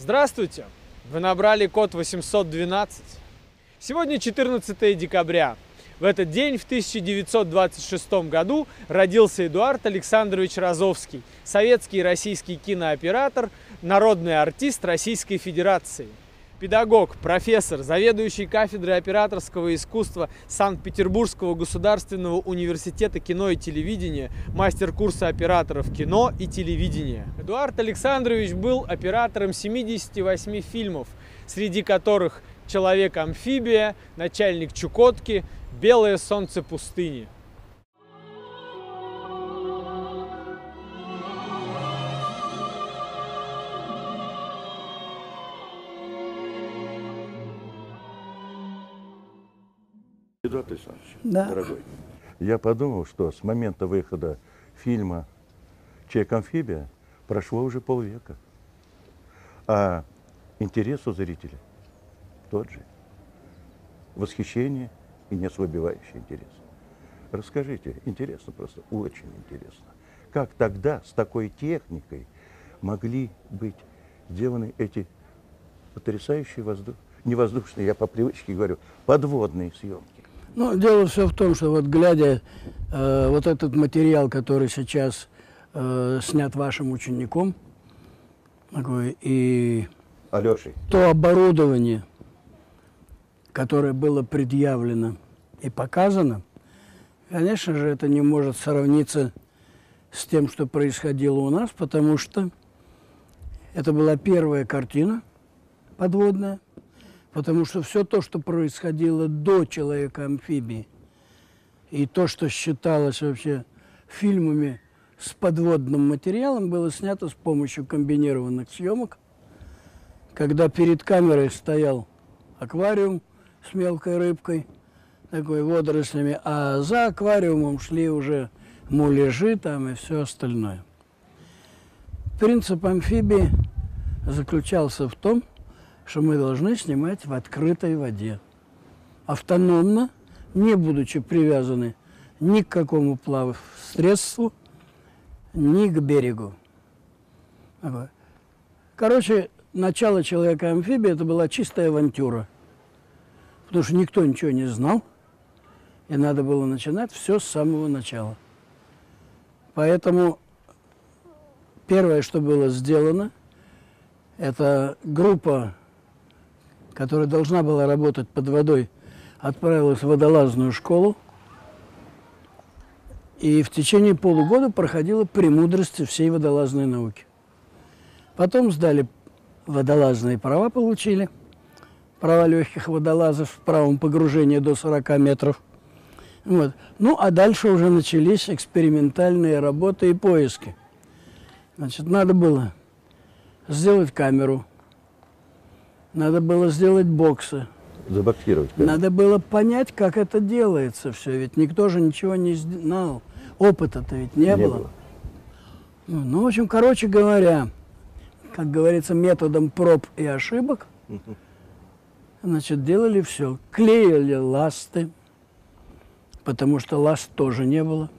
Здравствуйте! Вы набрали код 812. Сегодня 14 декабря. В этот день, в 1926 году, родился Эдуард Александрович Розовский, советский и российский кинооператор, народный артист Российской Федерации. Педагог, профессор, заведующий кафедрой операторского искусства Санкт-Петербургского государственного университета кино и телевидения, мастер курса операторов кино и телевидения. Эдуард Александрович был оператором 78 фильмов, среди которых «Человек-амфибия», «Начальник Чукотки», «Белое солнце пустыни». Да. дорогой, я подумал, что с момента выхода фильма «Человек-амфибия» прошло уже полвека. А интерес у зрителя тот же. Восхищение и неослабевающий интерес. Расскажите, интересно просто, очень интересно. Как тогда с такой техникой могли быть сделаны эти потрясающие воздух... не воздушные, я по привычке говорю, подводные съемки? Ну, дело все в том, что вот глядя э, вот этот материал, который сейчас э, снят вашим учеником, такой, и Алешей, то оборудование, которое было предъявлено и показано, конечно же, это не может сравниться с тем, что происходило у нас, потому что это была первая картина подводная, потому что все то, что происходило до человека-амфибии, и то, что считалось вообще фильмами с подводным материалом, было снято с помощью комбинированных съемок, когда перед камерой стоял аквариум с мелкой рыбкой, такой водорослями, а за аквариумом шли уже муляжи там и все остальное. Принцип амфибии заключался в том, что мы должны снимать в открытой воде. Автономно, не будучи привязаны ни к какому плав средству, ни к берегу. Короче, начало человека-амфибии это была чистая авантюра. Потому что никто ничего не знал, и надо было начинать все с самого начала. Поэтому первое, что было сделано, это группа, которая должна была работать под водой, отправилась в водолазную школу и в течение полугода проходила премудрости всей водолазной науки. Потом сдали водолазные права, получили. Права легких водолазов в правом погружении до 40 метров. Вот. Ну, а дальше уже начались экспериментальные работы и поиски. Значит, надо было сделать камеру, надо было сделать боксы, забоксировать. надо было понять, как это делается все. Ведь никто же ничего не знал. Опыта-то ведь не, было. Ну, ну, в общем, короче говоря, как говорится, методом проб и ошибок, значит, делали все. Клеили ласты, потому что ласт тоже не было.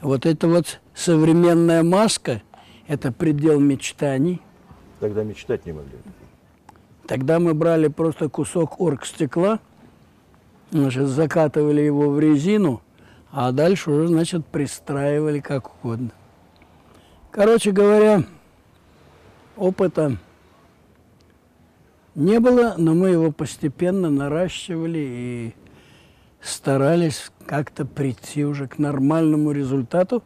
Вот эта вот современная маска – это предел мечтаний. Тогда мечтать не могли. Тогда мы брали просто кусок оргстекла, значит, закатывали его в резину, а дальше уже, значит, пристраивали как угодно. Короче говоря, опыта не было, но мы его постепенно наращивали и старались как-то прийти уже к нормальному результату,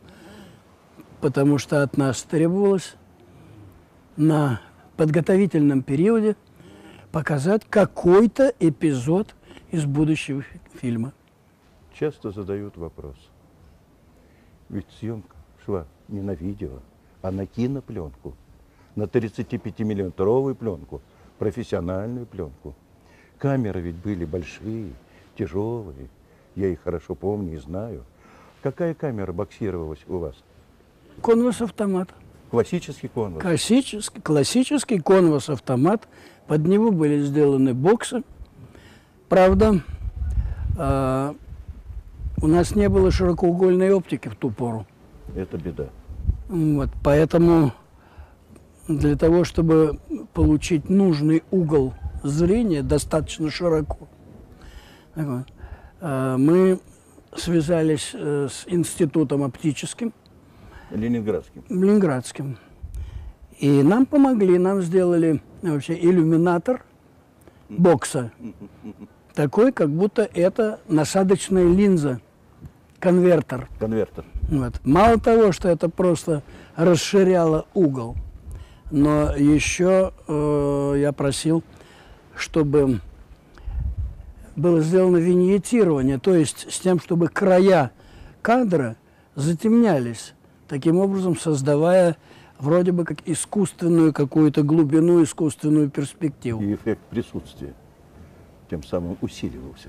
потому что от нас требовалось на подготовительном периоде показать какой-то эпизод из будущего фи- фильма. Часто задают вопрос. Ведь съемка шла не на видео, а на кинопленку. На 35-миллиметровую пленку, профессиональную пленку. Камеры ведь были большие, тяжелые. Я их хорошо помню и знаю. Какая камера боксировалась у вас? Конвас-автомат. Классический конус. Классический, классический конвас-автомат. Под него были сделаны боксы. Правда, э, у нас не было широкоугольной оптики в ту пору. Это беда. Вот, поэтому для того, чтобы получить нужный угол зрения достаточно широко. Вот. Э, Мы связались э, с институтом оптическим, Ленинградским. ленинградским. И нам помогли, нам сделали вообще иллюминатор бокса. Такой, как будто это насадочная линза, конвертер. Конвертер. Вот. Мало того, что это просто расширяло угол, но еще э, я просил, чтобы было сделано виньетирование, то есть с тем, чтобы края кадра затемнялись, таким образом создавая вроде бы как искусственную какую-то глубину, искусственную перспективу. И эффект присутствия тем самым усиливался.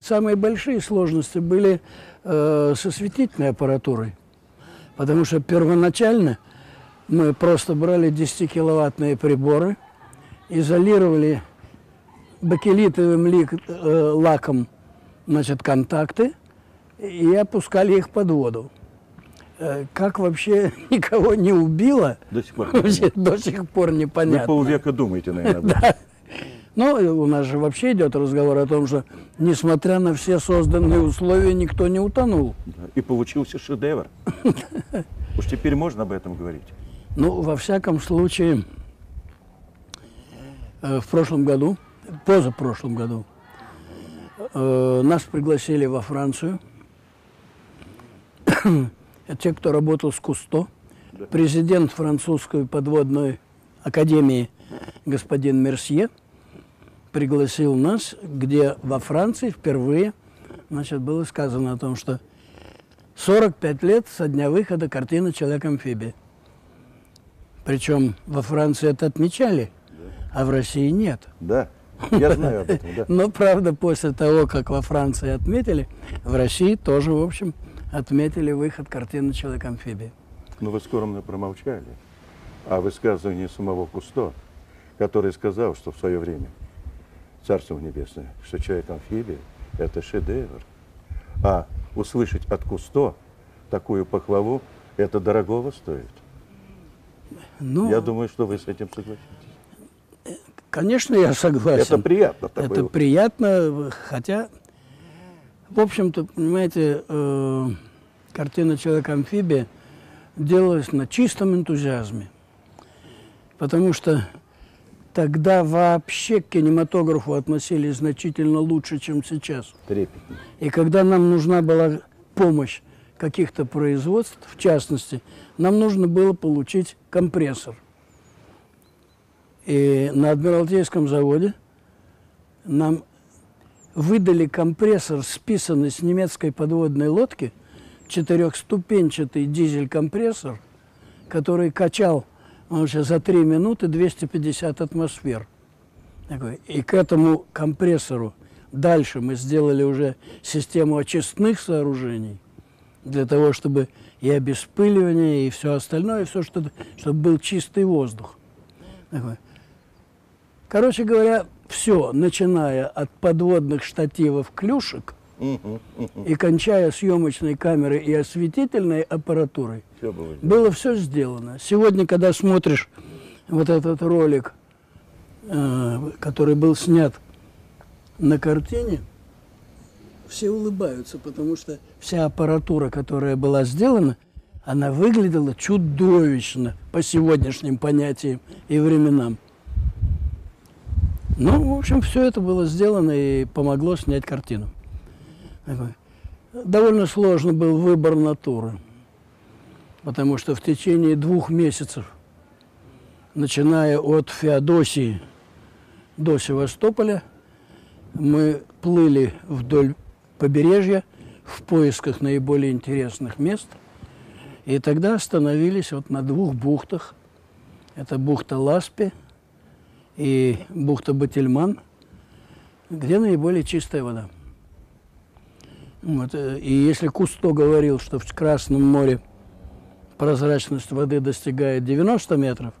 Самые большие сложности были э, со светительной аппаратурой, потому что первоначально мы просто брали 10-киловаттные приборы, изолировали бакелитовым лик- э, лаком значит, контакты и опускали их под воду. Э, как вообще никого не убило, До сих пор. вообще до сих пор Вы непонятно. полвека думаете, наверное, этом. Ну, у нас же вообще идет разговор о том, что, несмотря на все созданные условия, никто не утонул. Да. И получился шедевр. Уж теперь можно об этом говорить. Ну, во всяком случае, э, в прошлом году, позапрошлом году, э, нас пригласили во Францию. Те, кто работал с Кусто. Президент французской подводной академии господин Мерсье пригласил нас, где во Франции впервые значит, было сказано о том, что 45 лет со дня выхода картины «Человек-амфибия». Причем во Франции это отмечали, а в России нет. Да, я знаю об этом, да. Но, правда, после того, как во Франции отметили, в России тоже, в общем, отметили выход картины «Человек-амфибия». Но вы скромно промолчали о высказывании самого Кусто, который сказал, что в свое время, Царство Небесное, что человек-амфибия – это шедевр. А услышать от Кусто такую похвалу – это дорогого стоит. Ну, Я думаю, что вы с этим согласитесь. Конечно, я согласен. Это приятно. Это приятно, хотя, в общем-то, понимаете, э, картина «Человек-амфибия» делалась на чистом энтузиазме. Потому что тогда вообще к кинематографу относились значительно лучше, чем сейчас. Трепетно. И когда нам нужна была помощь каких-то производств, в частности, нам нужно было получить компрессор. И на Адмиралтейском заводе нам выдали компрессор, списанный с немецкой подводной лодки, четырехступенчатый дизель-компрессор, который качал он за 3 минуты 250 атмосфер. И к этому компрессору дальше мы сделали уже систему очистных сооружений для того, чтобы и обеспыливание, и все остальное, все, что, чтобы был чистый воздух. Такой. Короче говоря, все, начиная от подводных штативов клюшек и кончая съемочной камерой и осветительной аппаратурой, Всё было сделано. было все сделано. Сегодня, когда смотришь вот этот ролик, э, который был снят на картине, все улыбаются, потому что вся аппаратура, которая была сделана, она выглядела чудовищно по сегодняшним понятиям и временам. Ну, в общем, все это было сделано и помогло снять картину. Довольно сложно был выбор натуры, потому что в течение двух месяцев, начиная от Феодосии до Севастополя, мы плыли вдоль побережья в поисках наиболее интересных мест. И тогда остановились вот на двух бухтах. Это бухта Ласпи и бухта Бательман, где наиболее чистая вода. Вот, э, и если Кусто говорил, что в Красном море прозрачность воды достигает 90 метров,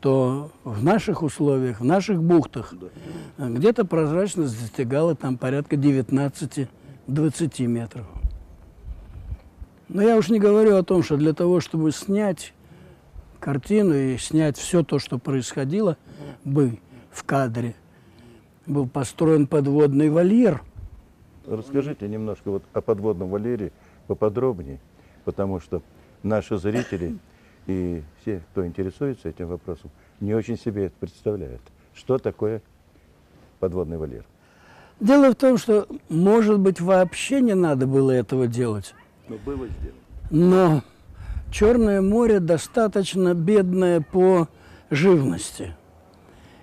то в наших условиях, в наших бухтах, где-то прозрачность достигала там порядка 19-20 метров. Но я уж не говорю о том, что для того, чтобы снять картину и снять все то, что происходило бы в кадре. Был построен подводный вольер. Расскажите немножко вот о подводном вольере поподробнее, потому что наши зрители и все, кто интересуется этим вопросом, не очень себе это представляют. Что такое подводный вольер? Дело в том, что, может быть, вообще не надо было этого делать. Ну, было сделано. Но Черное море достаточно бедное по живности.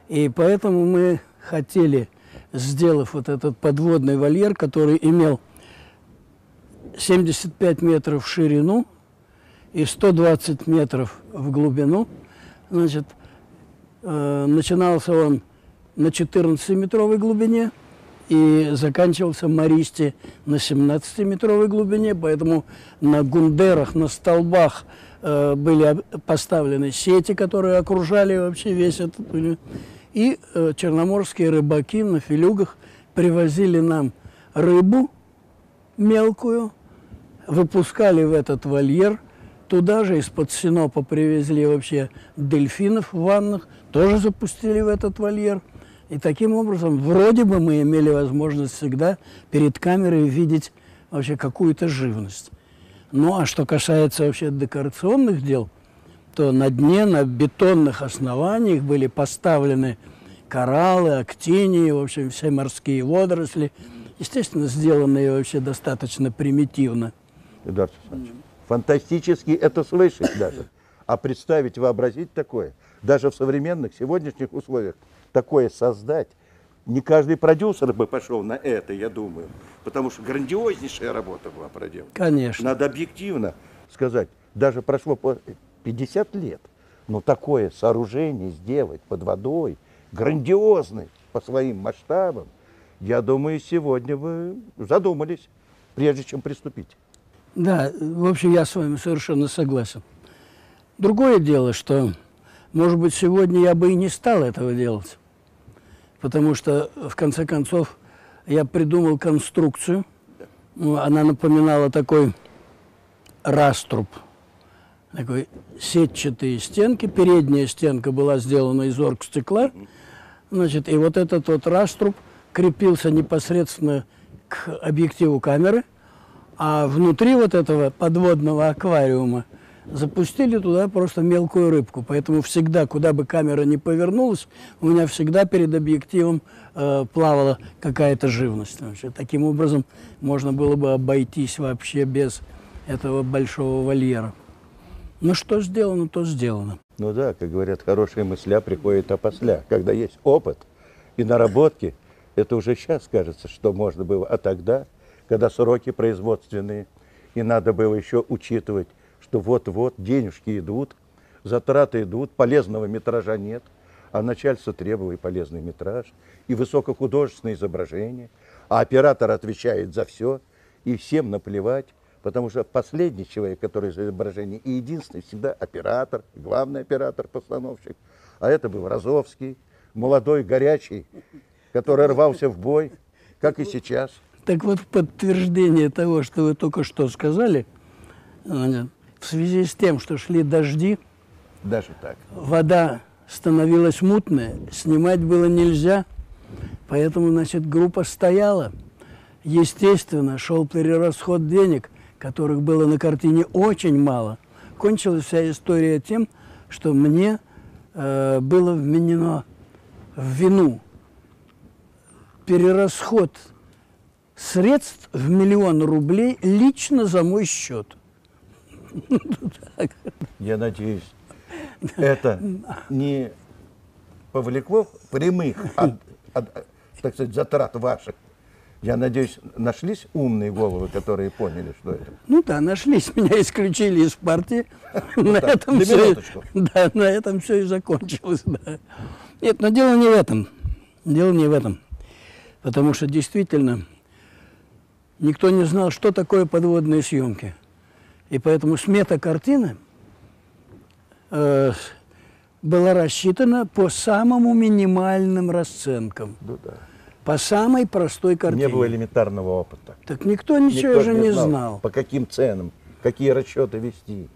И поэтому мы хотели, сделав вот этот подводный вольер, который имел 75 метров в ширину и 120 метров в глубину, значит, э, начинался он на 14-метровой глубине и заканчивался Мористи на 17-метровой глубине, поэтому на гундерах, на столбах э, были поставлены сети, которые окружали вообще весь этот... И э, черноморские рыбаки на филюгах привозили нам рыбу мелкую, выпускали в этот вольер. Туда же из-под Синопа привезли вообще дельфинов в ваннах, тоже запустили в этот вольер. И таким образом, вроде бы мы имели возможность всегда перед камерой видеть вообще какую-то живность. Ну, а что касается вообще декорационных дел, то на дне, на бетонных основаниях были поставлены кораллы, актинии, в общем, все морские водоросли, естественно, сделанные вообще достаточно примитивно. Эдуард Александрович, фантастически это слышать даже. А представить, вообразить такое, даже в современных сегодняшних условиях, такое создать, не каждый продюсер бы пошел на это, я думаю, потому что грандиознейшая работа была проделана. Конечно. Надо объективно сказать, даже прошло 50 лет, но такое сооружение сделать под водой, грандиозный по своим масштабам, я думаю, сегодня вы задумались, прежде чем приступить. Да, в общем, я с вами совершенно согласен. Другое дело, что, может быть, сегодня я бы и не стал этого делать потому что, в конце концов, я придумал конструкцию. Ну, она напоминала такой раструб, такой сетчатые стенки. Передняя стенка была сделана из оргстекла. Значит, и вот этот вот раструб крепился непосредственно к объективу камеры, а внутри вот этого подводного аквариума запустили туда просто мелкую рыбку. Поэтому всегда, куда бы камера ни повернулась, у меня всегда перед объективом э, плавала какая-то живность. Вообще, таким образом можно было бы обойтись вообще без этого большого вольера. Ну что сделано, то сделано. Ну да, как говорят, хорошие мысля приходят опосля. Когда есть опыт и наработки, это уже сейчас кажется, что можно было. А тогда, когда сроки производственные, и надо было еще учитывать что вот-вот денежки идут, затраты идут, полезного метража нет, а начальство требует полезный метраж и высокохудожественное изображение, а оператор отвечает за все, и всем наплевать, потому что последний человек, который за изображение, и единственный всегда оператор, главный оператор-постановщик, а это был Розовский, молодой, горячий, который рвался в бой, как и сейчас. Так вот, в подтверждение того, что вы только что сказали, в связи с тем, что шли дожди, даже так. Вода становилась мутная, снимать было нельзя, поэтому, значит, группа стояла. Естественно, шел перерасход денег, которых было на картине очень мало. Кончилась вся история тем, что мне э, было вменено в вину перерасход средств в миллион рублей лично за мой счет. Я надеюсь, это не повлекло прямых, от, от, так сказать, затрат ваших. Я надеюсь, нашлись умные головы, которые поняли, что это. Ну да, нашлись. Меня исключили из партии. На этом все. Да, на этом все и закончилось. Нет, но дело не в этом. Дело не в этом. Потому что действительно никто не знал, что такое подводные съемки. И поэтому смета картины э, была рассчитана по самому минимальным расценкам. Ну, да. По самой простой картине. Не было элементарного опыта. Так никто ничего никто же не знал, знал. По каким ценам, какие расчеты вести,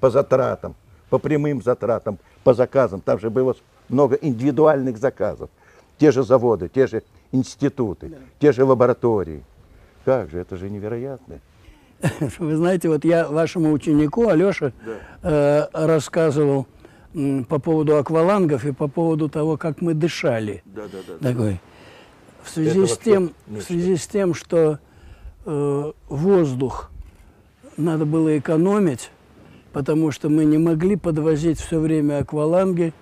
по затратам. по прямым затратам, по заказам. Там же было много индивидуальных заказов. Те же заводы, те же институты, те же лаборатории. Как же, это же невероятно. Вы знаете, вот я вашему ученику Алёше э, рассказывал по поводу аквалангов и по поводу того, как мы дышали. Да, да, да. Такой. В связи, Это с тем, в связи с тем, что э, воздух надо было экономить, потому что мы не могли подвозить все время акваланги,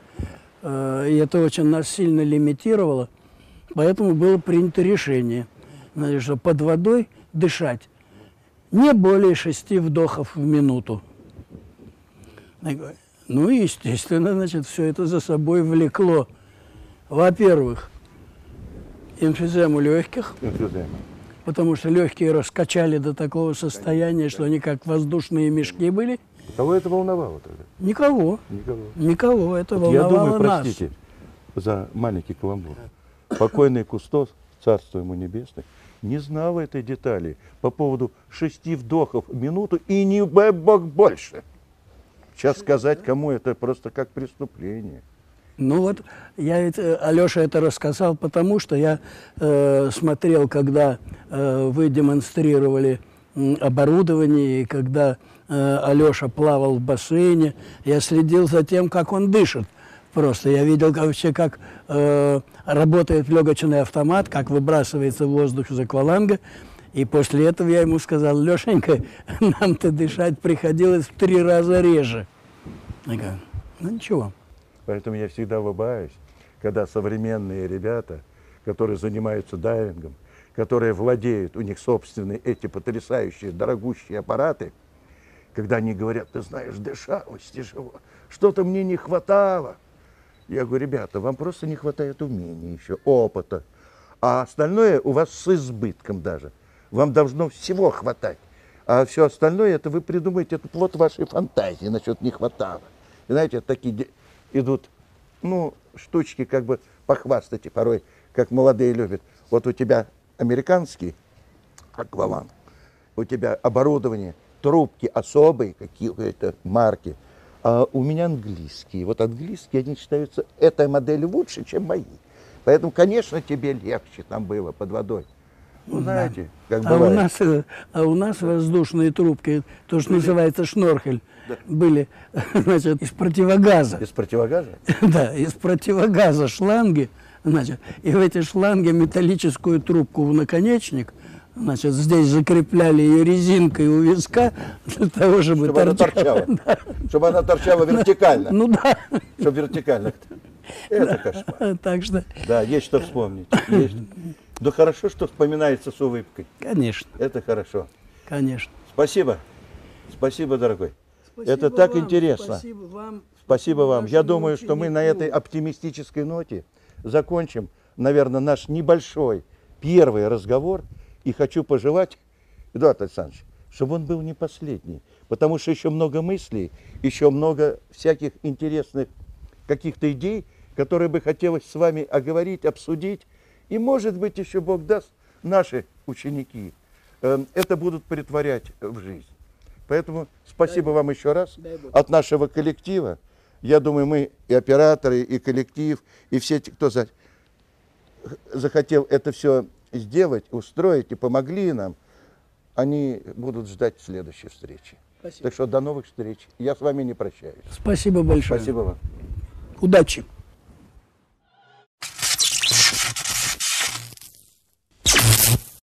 э, и это очень нас сильно лимитировало. Поэтому было принято решение, значит, что под водой дышать не более шести вдохов в минуту. Ну и, естественно, значит, все это за собой влекло, во-первых, эмфизему легких, Эмфизема. потому что легкие раскачали до такого состояния, что они как воздушные мешки были. Кого это волновало тогда? Никого, Никого. никого это Я волновало думаю, нас. простите за маленький каламбур. Покойный Кустос, царство ему небесное, не знал этой детали по поводу шести вдохов в минуту и не дай бог больше. Сейчас сказать кому это просто как преступление. Ну вот, я ведь, э, Алеша это рассказал, потому что я э, смотрел, когда э, вы демонстрировали м, оборудование, и когда э, Алеша плавал в бассейне, я следил за тем, как он дышит. Просто я видел вообще, как э, работает легочный автомат, как выбрасывается воздух из акваланга. И после этого я ему сказал, Лешенька, нам-то дышать приходилось в три раза реже. Я говорю, ну ничего. Поэтому я всегда улыбаюсь, когда современные ребята, которые занимаются дайвингом, которые владеют, у них собственные эти потрясающие, дорогущие аппараты, когда они говорят, ты знаешь, дышалось тяжело, что-то мне не хватало. Я говорю, ребята, вам просто не хватает умения еще, опыта, а остальное у вас с избытком даже. Вам должно всего хватать. А все остальное, это вы придумаете, это плод вашей фантазии насчет не хватало. И знаете, такие идут, ну, штучки, как бы похвастать порой, как молодые любят. Вот у тебя американский акваланг, у тебя оборудование, трубки особые, какие-то марки, а у меня английские. Вот английские, они считаются, эта модель лучше, чем мои. Поэтому, конечно, тебе легче там было под водой. Ну, знаете, как А у, бывает. нас, э, а у нас воздушные трубки, то, что называется шнорхель, были значит, из противогаза. Без противогаза? Да, из противогаза шланги. Значит, и в эти шланги металлическую трубку в наконечник, значит, здесь закрепляли ее резинкой у виска для того, чтобы, Чтобы она торчала. торчала. Чтобы она торчала вертикально. Ну да. Чтобы вертикально. Это кошмар. Так что, Да, есть что вспомнить. Есть. Да хорошо, что вспоминается с улыбкой. конечно, Это хорошо. конечно. Спасибо. Спасибо, дорогой. Это так интересно. Спасибо вам. Спасибо вам. Я думаю, что мы на этой оптимистической ноте закончим, наверное, наш небольшой первый разговор. И хочу пожелать, Эдуард Александрович, чтобы он был не последний. Потому что еще много мыслей, еще много всяких интересных каких-то идей, которые бы хотелось с вами оговорить, обсудить. И, может быть, еще Бог даст, наши ученики э, это будут притворять в жизнь. Поэтому спасибо вам еще раз Дай от нашего коллектива. Я думаю, мы и операторы, и коллектив, и все, те, кто за- захотел это все сделать, устроить и помогли нам, они будут ждать следующей встречи. Спасибо. Так что до новых встреч. Я с вами не прощаюсь. Спасибо большое. Спасибо вам. Удачи.